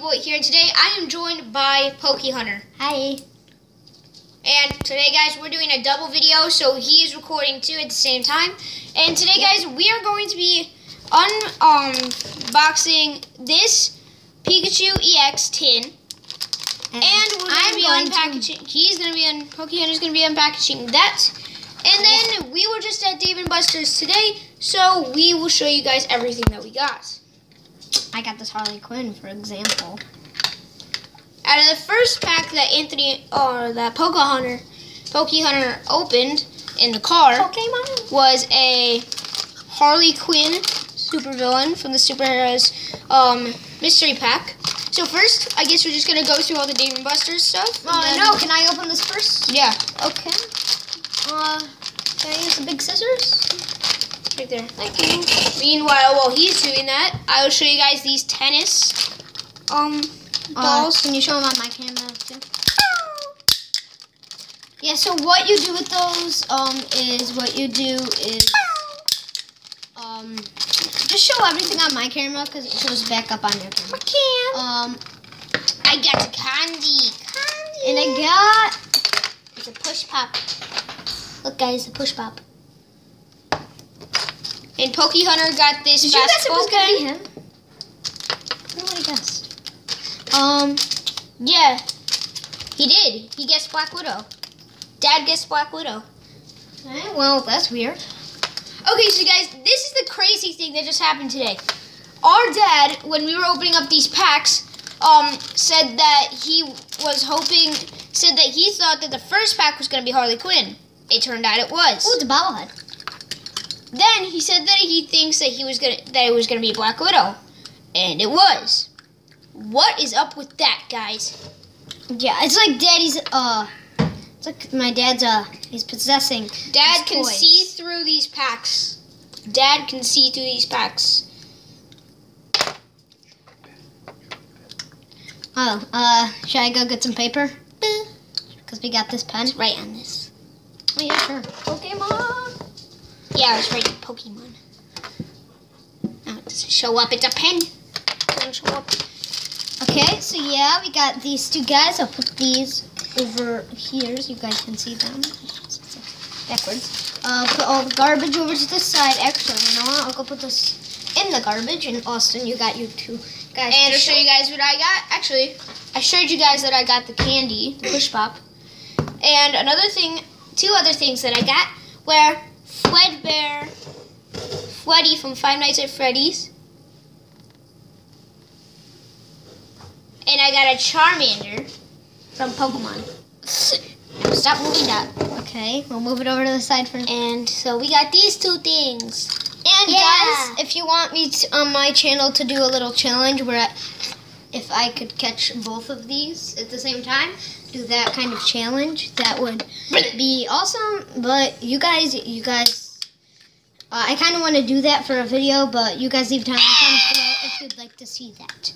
Boy here, and today I am joined by Pokey Hunter. Hi. And today, guys, we're doing a double video, so he is recording too at the same time. And today, guys, we are going to be unboxing um, this Pikachu EX tin. And, we're going I'm to be going to- unpackaging. He's going to be un. Pokey Hunter's going to be unpackaging that. And then we were just at Dave and Buster's today, so we will show you guys everything that we got. I got this Harley Quinn, for example. Out of the first pack that Anthony or that Poke Hunter, Pokey Hunter opened in the car Pokemon. was a Harley Quinn supervillain from the superheroes um, mystery pack. So first, I guess we're just gonna go through all the Dave and Buster's stuff. and Uh, no, can I open this first? Yeah, Okay. Uh, can I use the big scissors? Right there. Thank you. Meanwhile, while he's doing that, I will show you guys these tennis um Uh, balls. can you show them on my camera too? Yeah, so what you do with those um, is what you do is um, just show everything on my camera because it shows back up on your camera. can. Um, I got candy. Candy. and I got it's a push pop. Look, guys, a push pop. And Pokey Hunter got this Did you guess it was gonna be him? I what he guessed. Um, Yeah, he did. He guessed Black Widow. Dad guessed Black Widow. alright, well, that's weird. Okay, so guys, this is the crazy thing that just happened today. Our dad, when we were opening up these packs, um, said that he was hoping, said that he thought that the first pack was going to be Harley Quinn. It turned out it was. Oh, it's a bobblehead. Then he said that he thinks that he was gonna that it was gonna be Black Widow, and it was. What is up with that, guys? Yeah, it's like daddy's, uh, it's like my dad's, uh, he's possessing. Dad can toys. see through these packs. Dad can see through these packs. Oh, uh, should I go get some paper? Because we got this pen. Right on this. Oh, yeah, sure. Pokemon! Yeah, I was writing Pokemon. Now it doesn't show up. It's a pen. Doesn't show up. Okay, so yeah, we got these two guys. I'll put these over here so you guys can see them. Backwards. Uh, put all the garbage over to this side. Actually, you know what? I'll go put this in the garbage. And Austin, you got your two guys. And I'll show you guys what I got. Actually, I showed you guys that I got the candy, the push pop. And another thing, two other things that I got were Fredbear, Freddy from Five Nights at Freddy's. And I got a Charmander from Pokemon. Stop moving that. Okay, we'll move it over to the side for now. And so we got these two things. And Yeah. guys, if you want me to, on my channel to do a little challenge where I, if I could catch both of these at the same time, do that kind of challenge, that would be awesome. But you guys, you guys, uh, I kind of want to do that for a video, but you guys leave time in the comments below if you'd like to see that.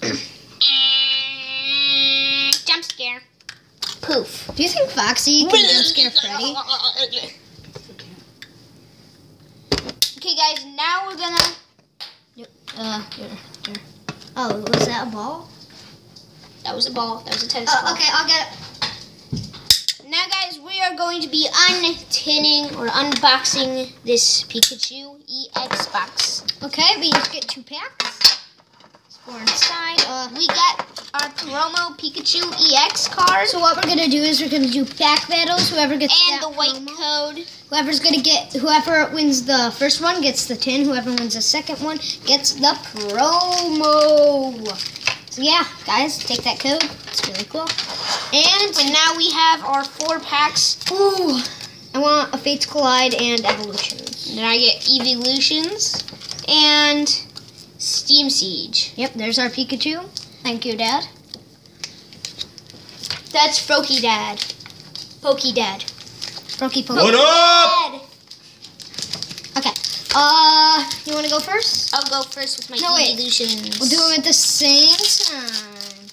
Jump scare. Poof. Do you think Foxy can jump scare Freddy? Okay, guys, now we're gonna. Uh, here, here. Oh, was that a ball? That was a ball. That was a tennis Oh, ball. okay, I'll get it. Now, guys, we are going to be untinning or unboxing this Pikachu EX box. Okay, we just get two packs. Four inside. Uh, We got our promo Pikachu EX card So what we're gonna do is we're gonna do pack battles. Whoever gets and the white promo- code. whoever's gonna get whoever wins the first one gets the tin. Whoever wins the second one gets the promo. So yeah, guys, take that code. It's really cool. And And now we have our four packs. ooh, I want a Fates Collide and Evolutions. And then I get Evolutions and Steam Siege. Yep, there's our Pikachu. Thank you, Dad. That's Froky Dad. Pokey Dad. Rocky Poke. What up? Uh, you want to go first? I'll go first with my No. Evolutions. We'll do them at the same time.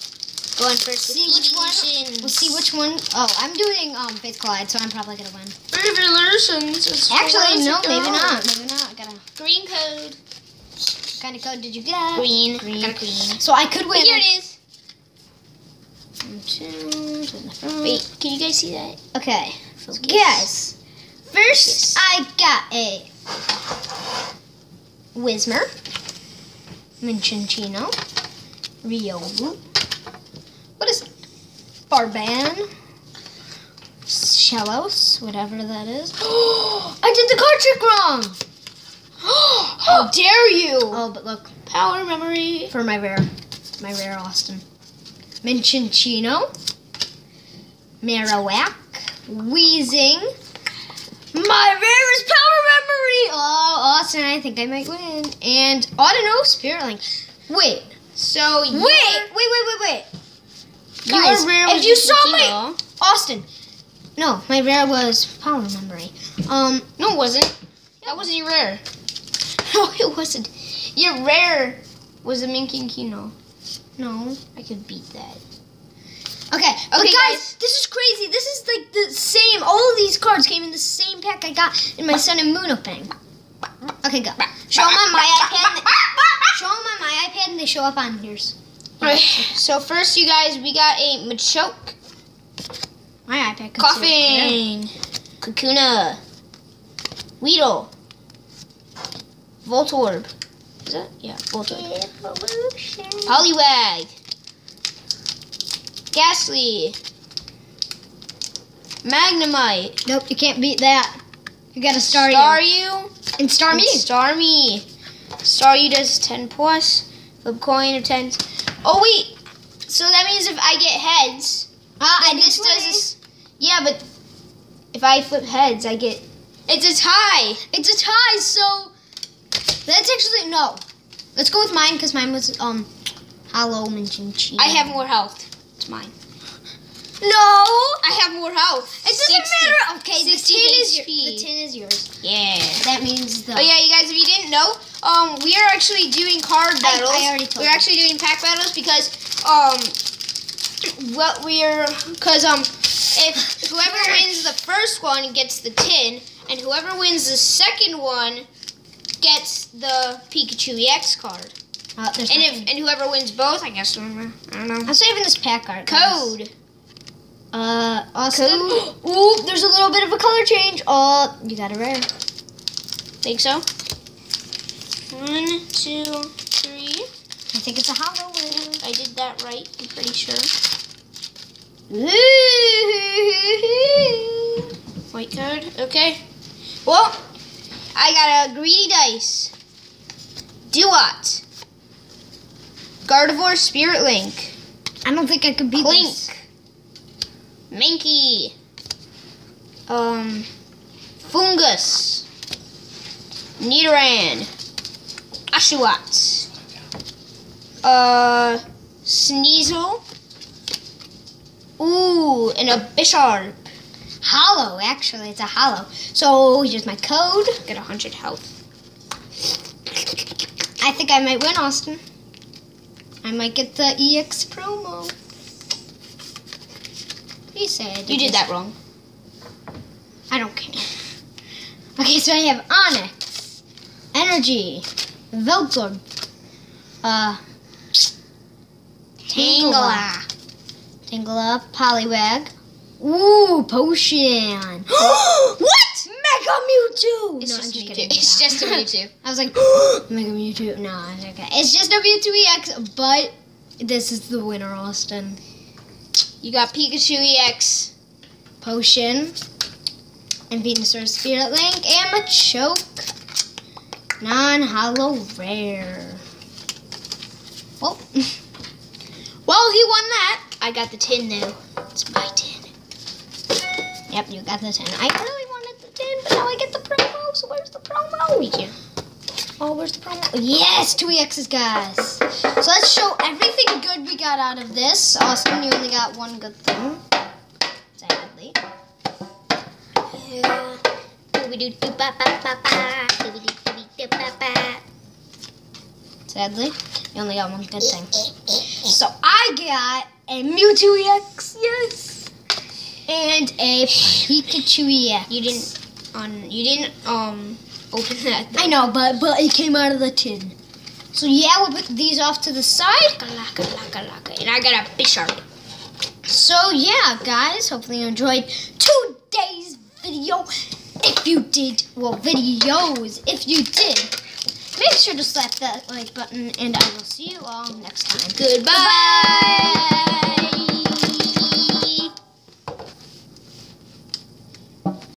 Going first See with which one. We'll see which one. Oh, I'm doing um Faith Collide, so I'm probably gonna win. Evolutions. Actually, no, maybe not. Maybe not. I gotta. Green code. What kind of code did you get? Green. Green. A green. So I could win. Here it is. One, two, to the front. Wait, can you guys see that? Okay. Focus. guys, first Yes. I got a Whismur, Minchincino, Riolu. What is it? Barban, Shellos, whatever that is. I did the card trick wrong. How oh. dare you? Oh, but look Power memory. for my rare, my rare Austin, Minchincino, Marowak, Wheezing. My rare is power memory. Oh, Austin, I think I might win. And Audino Spirit Link. Wait, So wait, you wait, wait, wait, wait. Your Guys, rare if you saw my Austin, no, my rare was power memory. Um, No, it wasn't. That wasn't your rare. no, it wasn't. Your rare was a Minkin Kino. No. I could beat that. Okay, but Okay, guys, guys. this is crazy. This is like the same. All of these cards came in the same pack I got in my Sun and Moon opening. Okay, go. Show them on my iPad. Show them on my iPad, and they show up on yours. Alright, so first, you guys, we got a Machoke, My iPad. could see it Coughing, Kakuna, Weedle, Voltorb. Is that? Yeah, Voltorb. Evolution. Poliwag, Gastly, Magnemite, Nope, you can't beat that. You gotta start. star, you Staryu, and star and me. Starmie. Staryu does 10 plus, flip coin of 10. Oh, wait. So that means if I get heads, Ah, I this does this. Yeah, but if I flip heads, I get. It's a tie. It's a tie, so that's actually no. Let's go with mine because mine was um hollow Minchincino. I have more health. It's mine. no. I have more health. It doesn't 60. matter. Okay, the 60 tin is your, the tin is yours. Yeah. That means the. Oh yeah, you guys, if you didn't know, um, we are actually doing card battles. I already told We're you. actually doing pack battles because um, what we're because um, if whoever wins the first one gets the tin, and whoever wins the second one gets the Pikachu EX card. Uh, And nothing. if and whoever wins both, I guess I don't know. I'm saving this pack art. guys. Code. Uh, Austin. Code. Ooh, there's a little bit of a color change. Oh, you got a rare. Think so? One, two, three. I think it's a hollow. I did that right. I'm pretty sure. White card. Okay. Well, I got a greedy dice. Duat. Gardevoir Spirit Link. I don't think I could beat Clink. this. Mankey. Um. Fungus. Nidoran. Ashuat. Uh. Sneasel. Ooh, and a Bisharp. Hollow, actually, it's a hollow. So here's my code. Get a hundred health. I think I might win, Austin. I might get the EX promo. You said. You did that wrong. I don't care. Okay, so I have Onix, Energy, Veltor, uh, Tangela, Tangela, Poliwag. Ooh, Potion. what? Mega Mewtwo. It's no, just I'm just Mewtwo. kidding. It's Yeah. just a Mewtwo. I was like, Mega Mewtwo. No, it's okay. It's just a Mewtwo EX, but this is the winner, Austin. You got Pikachu EX. Potion, and Venusaur Spirit Link, and Machoke. Non-hollow rare. Well, oh. Well, he won that. I got the tin though. It's my tin. yep, you got the 10. I really wanted the 10, but now I get the promo, so where's the promo? Oh, Too. Oh, where's the promo? Yes, two EXs, guys. So let's show everything good we got out of this. Austin, you only got one good thing. Sadly. Sadly, you only got one good thing. So I got a Mewtwo EX, yes, and a Pikachu EX. You didn't on. You didn't um open that. I know, but but it came out of the tin. So yeah, we'll put these off to the side. Laka, laka, laka. And I got a fish shark. So yeah, guys, hopefully you enjoyed today's video. If you did, well, videos. If you did, make sure to slap that like button, and I will see you all next time. Goodbye.